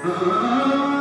Good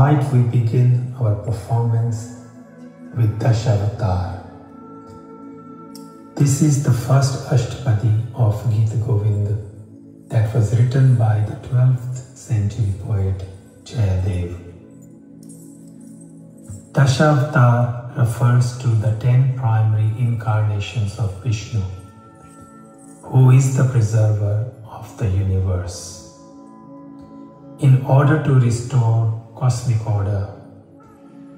Tonight we begin our performance with Dashavatar. This is the first Ashtapadi of Gita Govind that was written by the 12th century poet Jayadev. Dashavatar refers to the ten primary incarnations of Vishnu, who is the preserver of the universe. In order to restore cosmic order,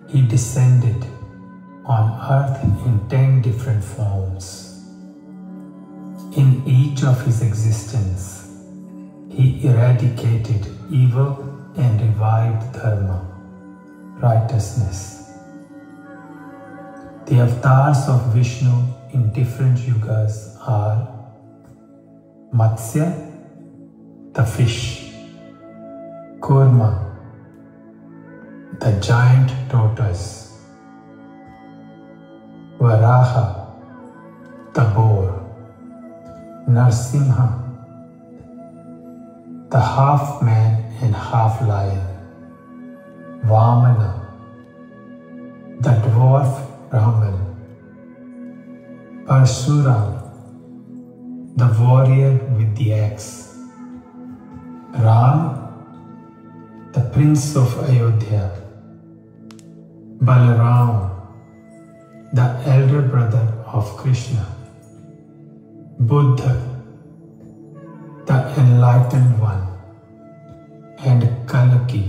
he descended on earth in ten different forms. In each of his existence, he eradicated evil and revived dharma, righteousness. The avatars of Vishnu in different yugas are Matsya, the fish, Kurma, the giant tortoise, Varaha, the boar, Narsimha, the half man and half lion, Vamana, the dwarf Brahman, Parshuram, the warrior with the axe, Ram, the prince of Ayodhya, Balaram, the elder brother of Krishna, Buddha, the enlightened one, and Kalaki,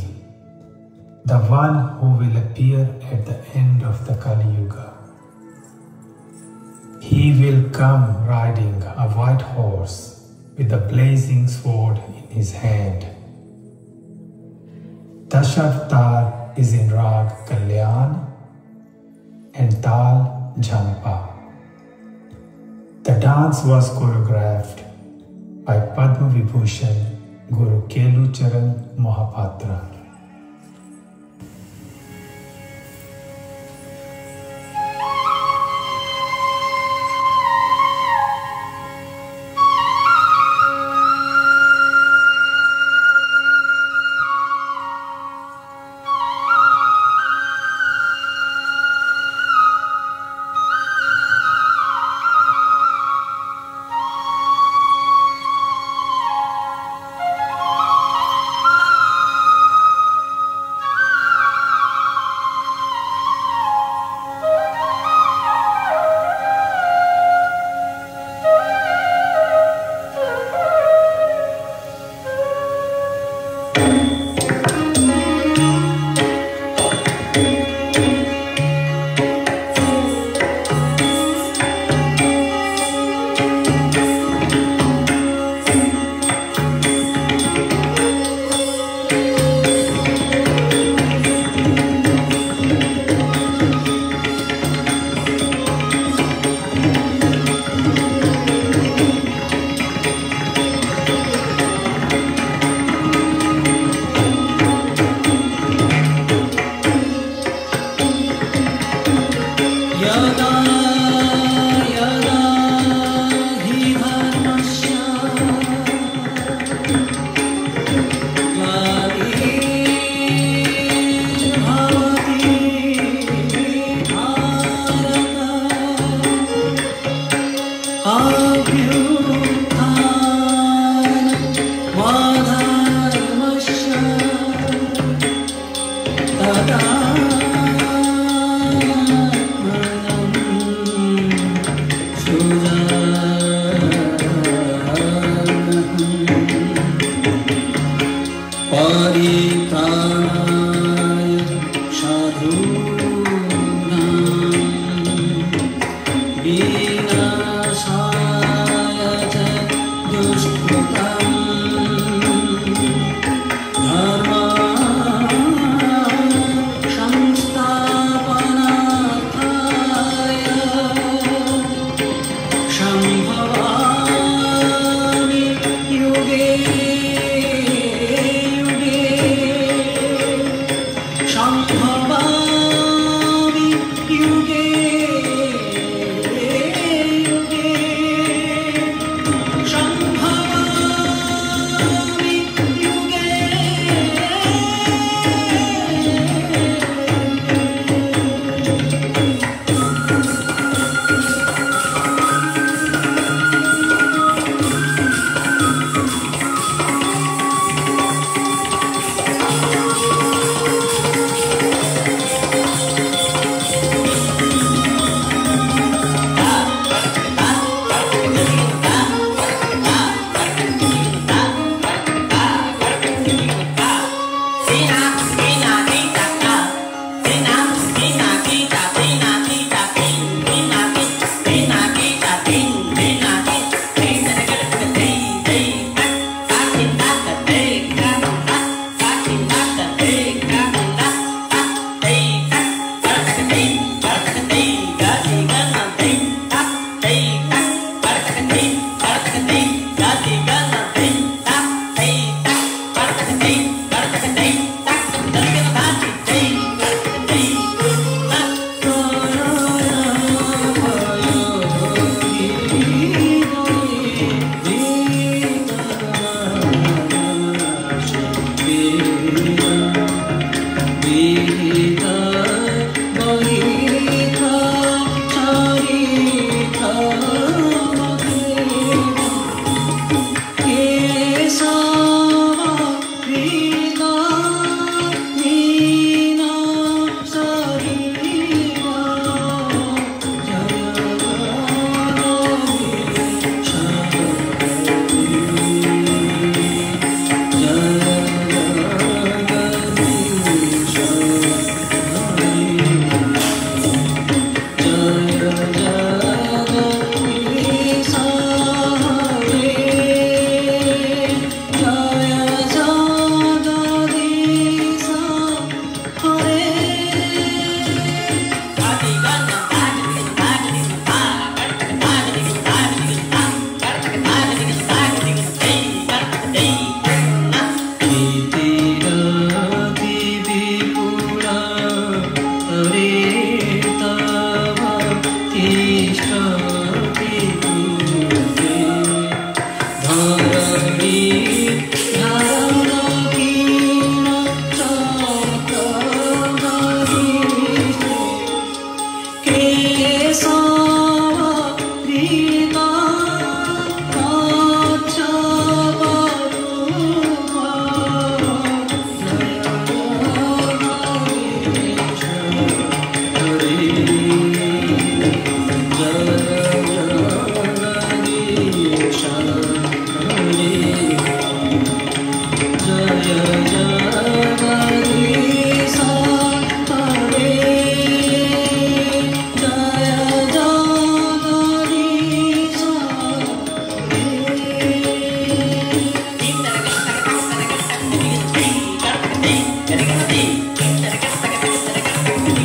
the one who will appear at the end of the Kali Yuga. He will come riding a white horse with a blazing sword in his hand. Dashavatar is in Rag Kalyan and Tal Jhampa. The dance was choreographed by Padma Vibhushan Guru Kelu Charan Mohapatra.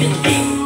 ding, ding.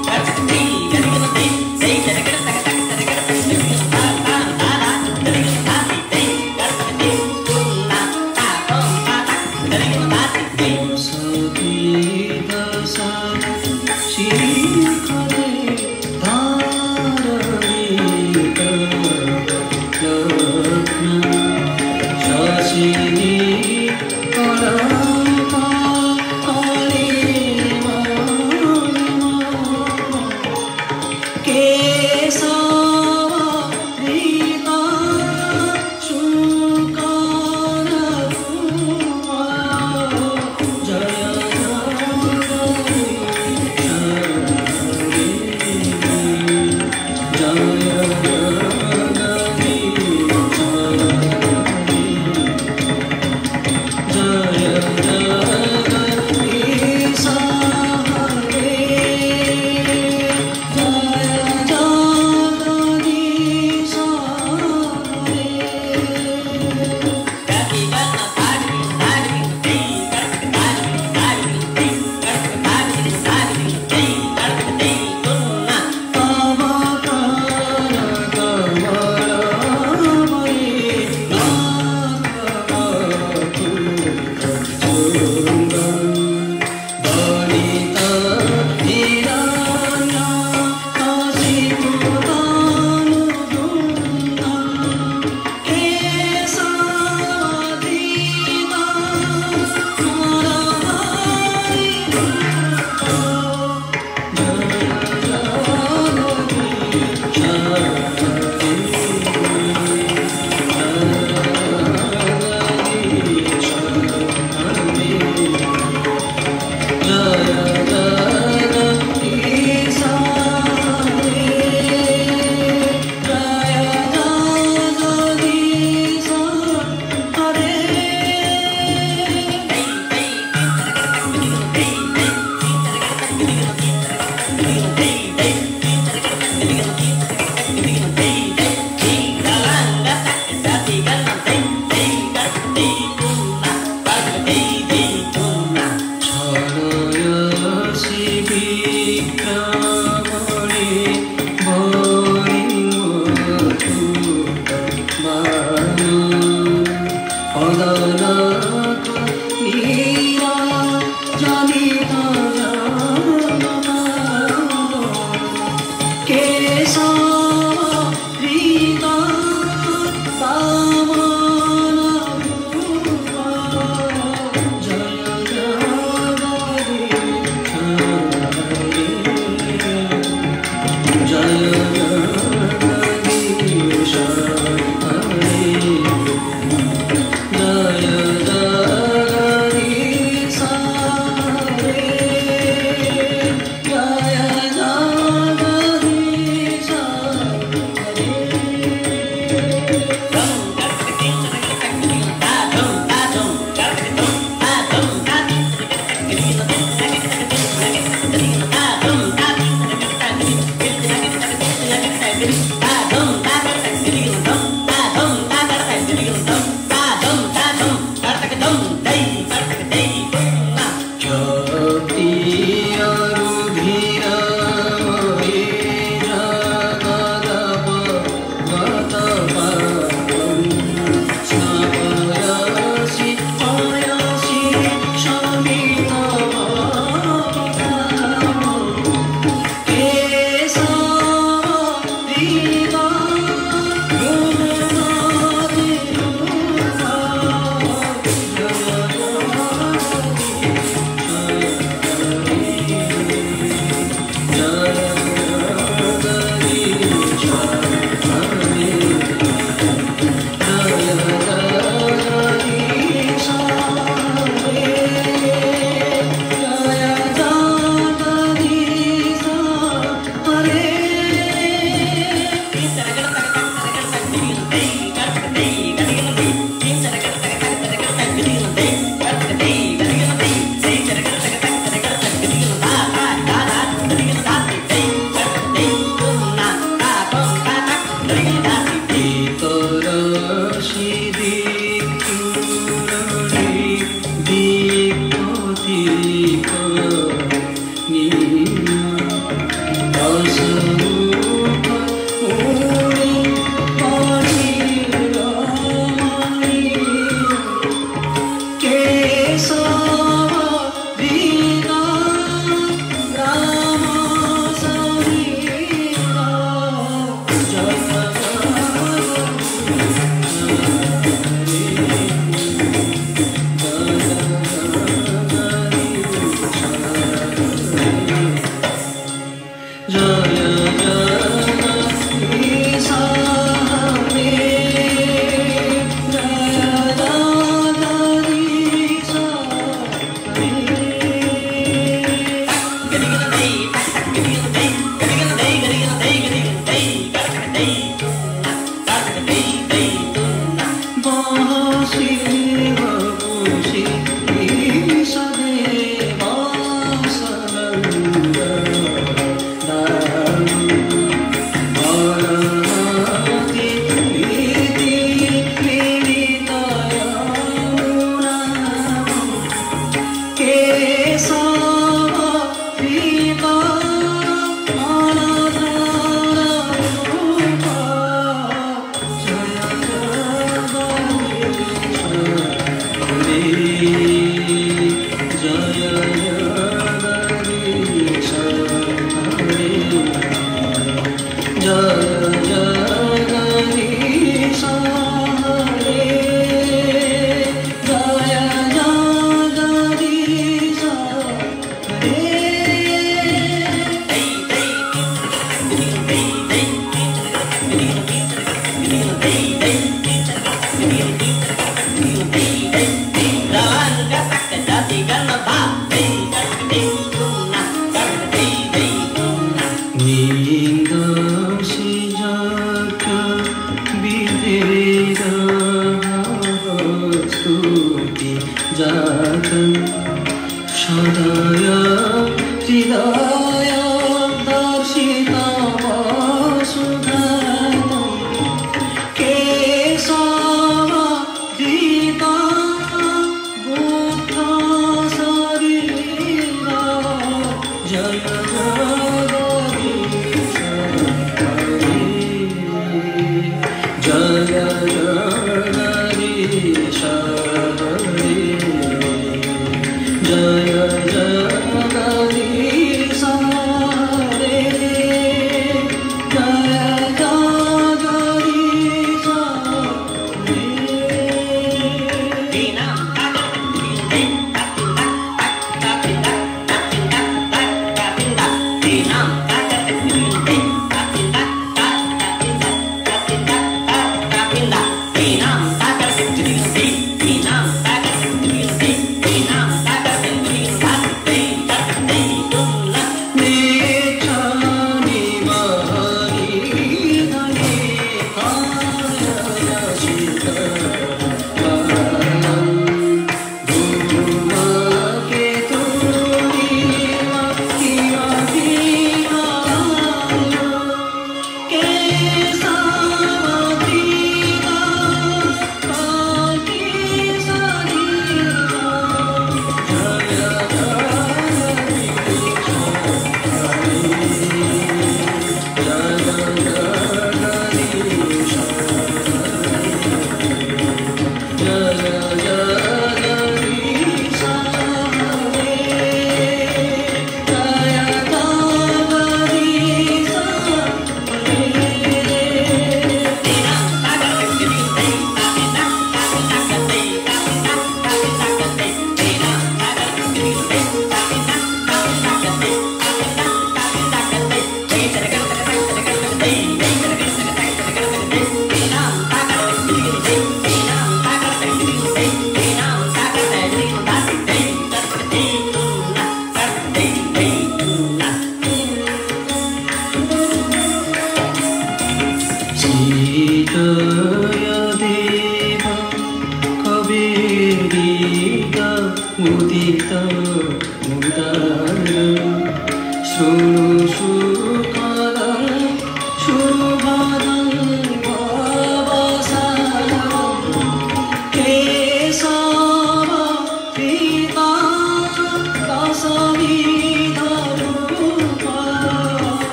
नींद 시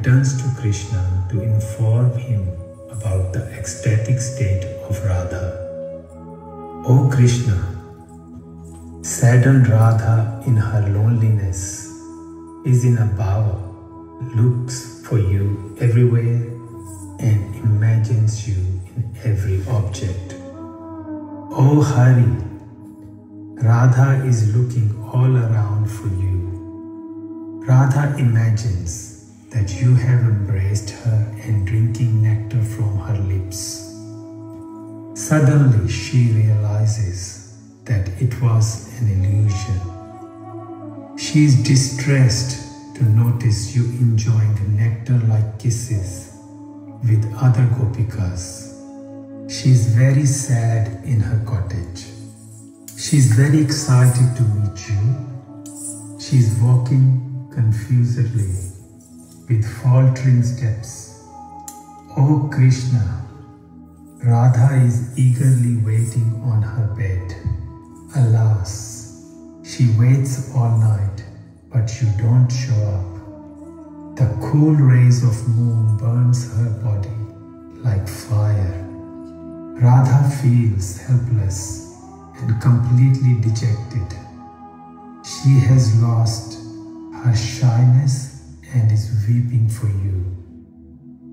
Returns to Krishna to inform him about the ecstatic state of Radha. O Krishna, saddened Radha in her loneliness is in a bhava, looks for you everywhere and imagines you in every object. O Hari, Radha is looking all around for you. Radha imagines that you have embraced her and drinking nectar from her lips. Suddenly she realizes that it was an illusion. She is distressed to notice you enjoying nectar like kisses with other gopikas. She is very sad in her cottage. She is very excited to meet you. She is walking confusedly with faltering steps. O Krishna, Radha is eagerly waiting on her bed. Alas, she waits all night, but you don't show up. The cool rays of moon burns her body like fire. Radha feels helpless and completely dejected. She has lost her shyness and is weeping for you.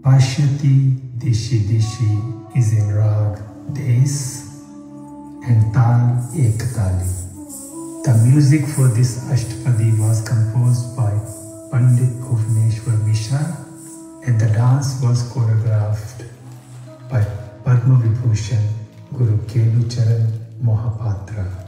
Pashyati Dishi Dishi is in Rag Des and Tal Ektali. The music for this Ashtapadi was composed by Pandit Bhuvaneshwar Mishra and the dance was choreographed by Padma Vibhushan Guru Kelu Charan Mohapatra.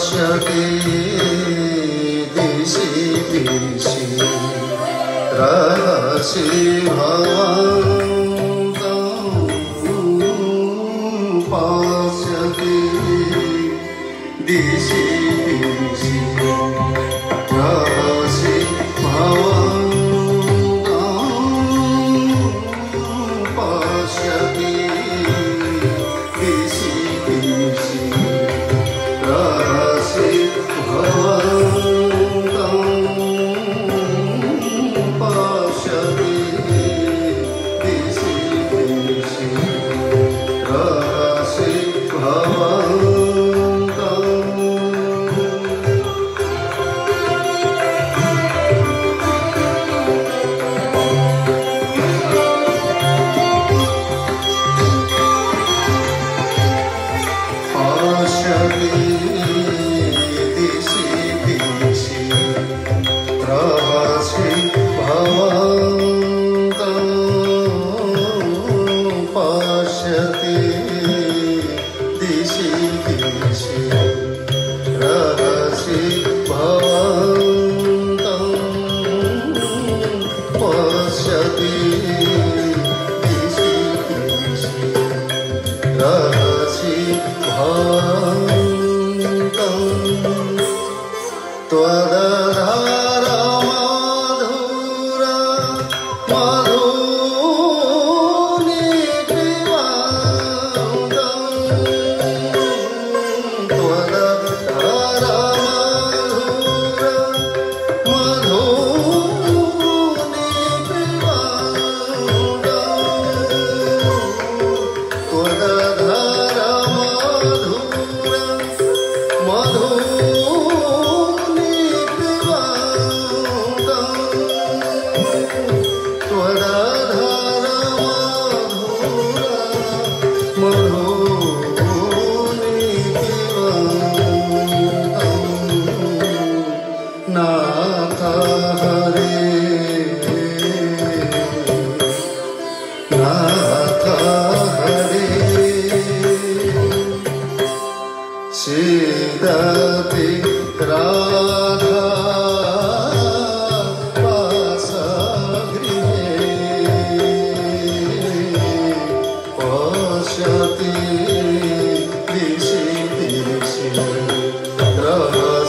পশ্যতি দিশি দিশি রহসি ভবা Parvati.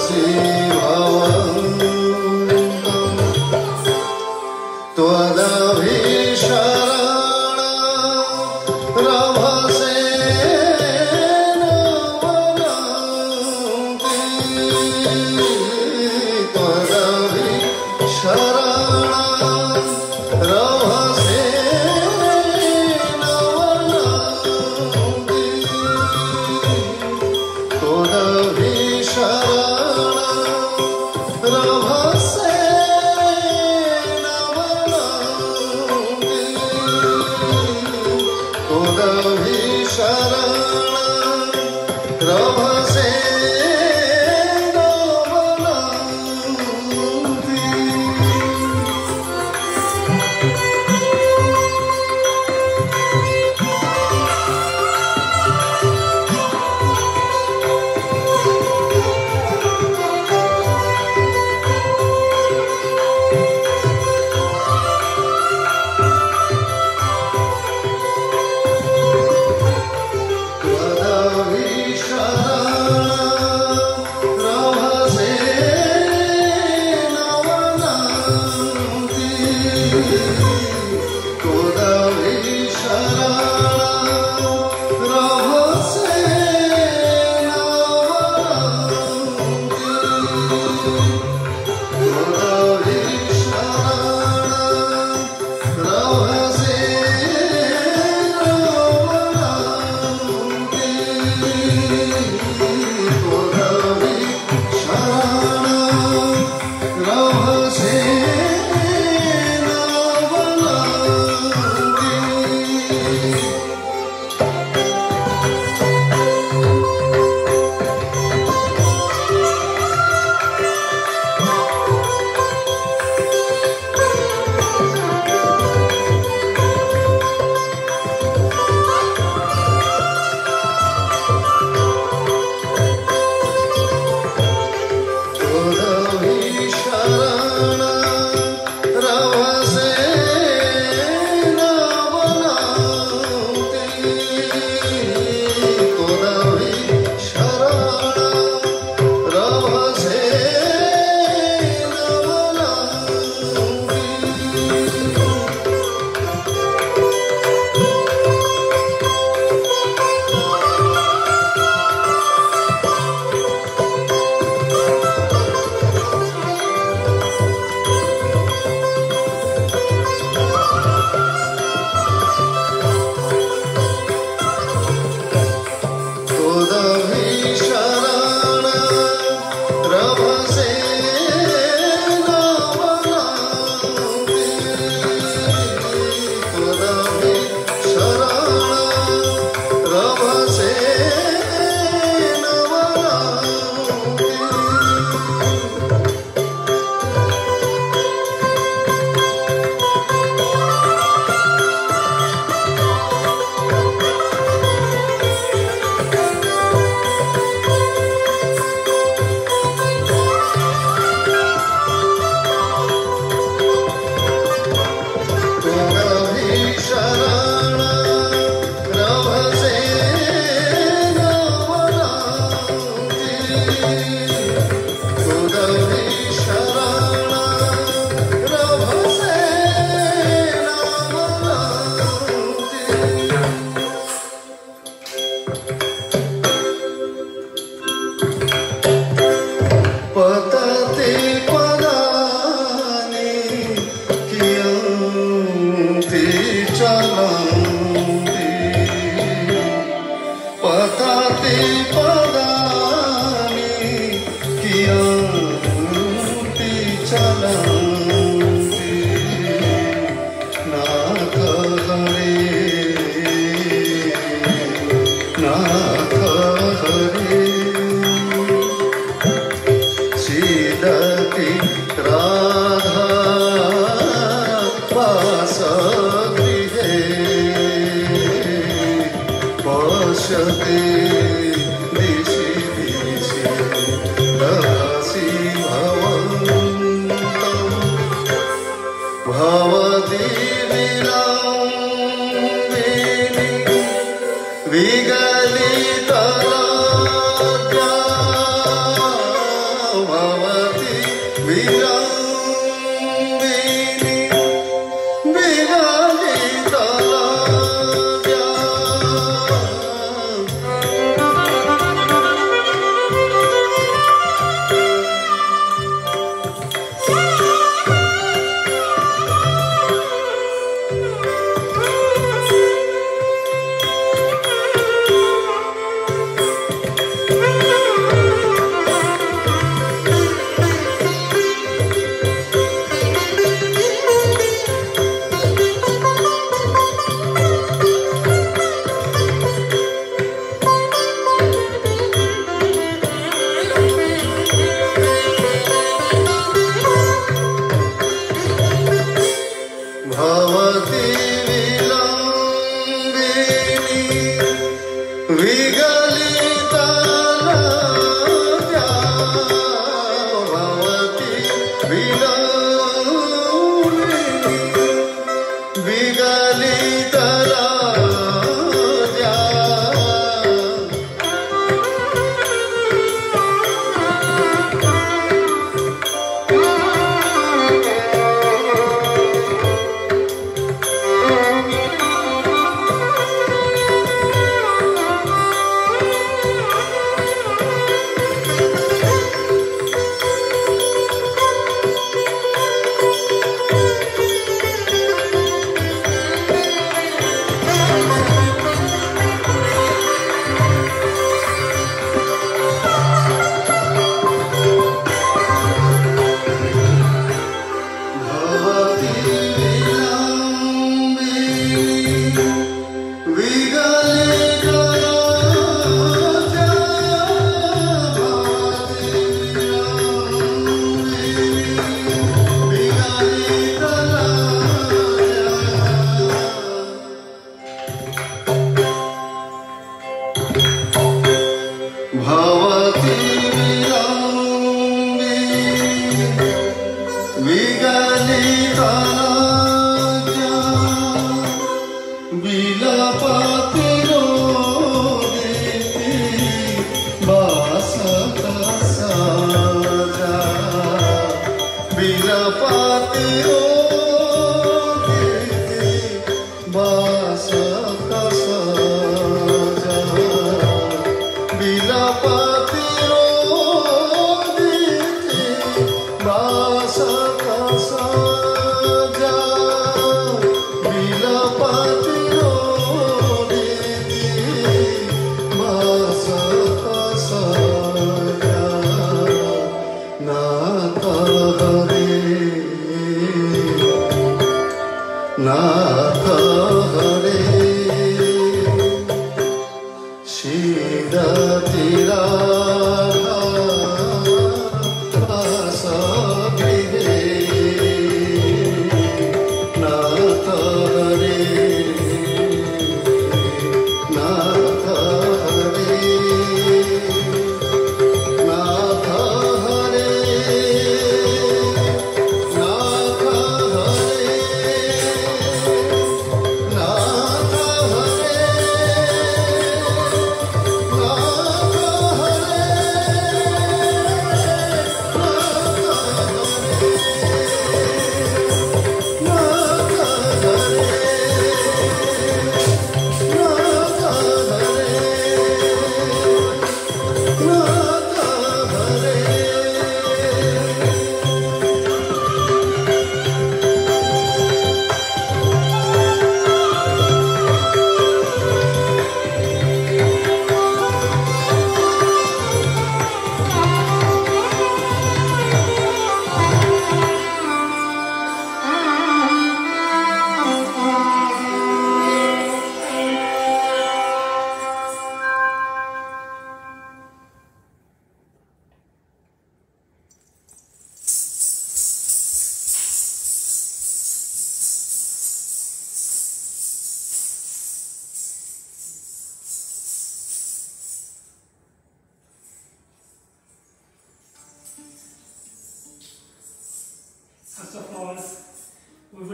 see.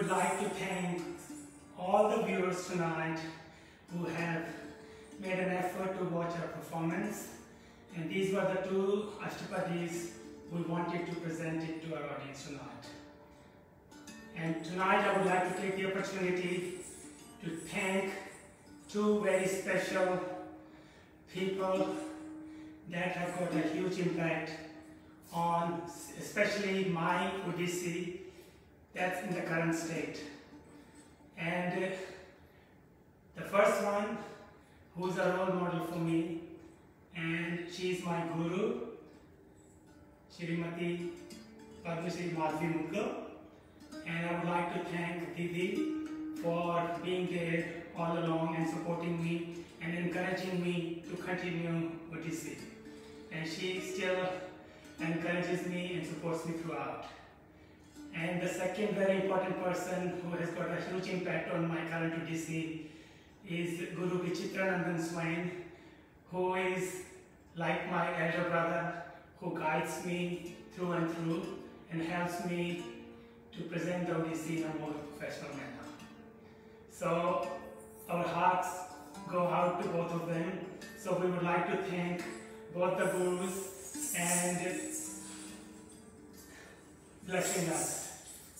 Would like to thank all the viewers tonight who have made an effort to watch our performance. And these were the two Ashtapadis we wanted to present it to our audience tonight. And tonight I would like to take the opportunity to thank two very special people that have got a huge impact on especially my Odissi that's in the current state. And uh, the first one, who's a role model for me, and she is my guru, Shrimati Padmashri Madhavi Mudgal. And I would like to thank Didi for being there all along and supporting me and encouraging me to continue Odissi. And she still encourages me and supports me throughout. And the second very important person who has got a huge impact on my current Odissi is Guru Vichitranandan Swain, who is like my elder brother, who guides me through and through and helps me to present the Odissi in a more professional manner. So our hearts go out to both of them. So we would like to thank both the gurus and blessing us.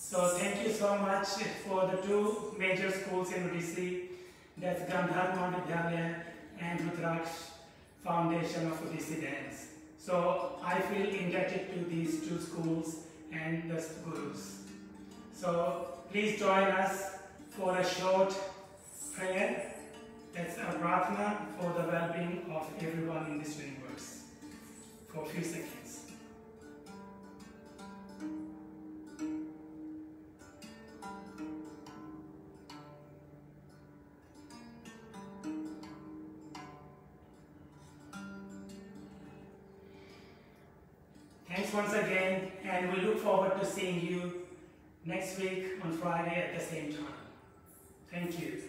So thank you so much for the two major schools in Odissi, that's Gandharva Mahavidyalaya and Rudrakshya Foundation of Odissi Dance. So I feel indebted to these two schools and the gurus. So please join us for a short prayer. That's a Prarthana for the well-being of everyone in this universe. For a few seconds. To seeing you next week on Friday at the same time. Thank you.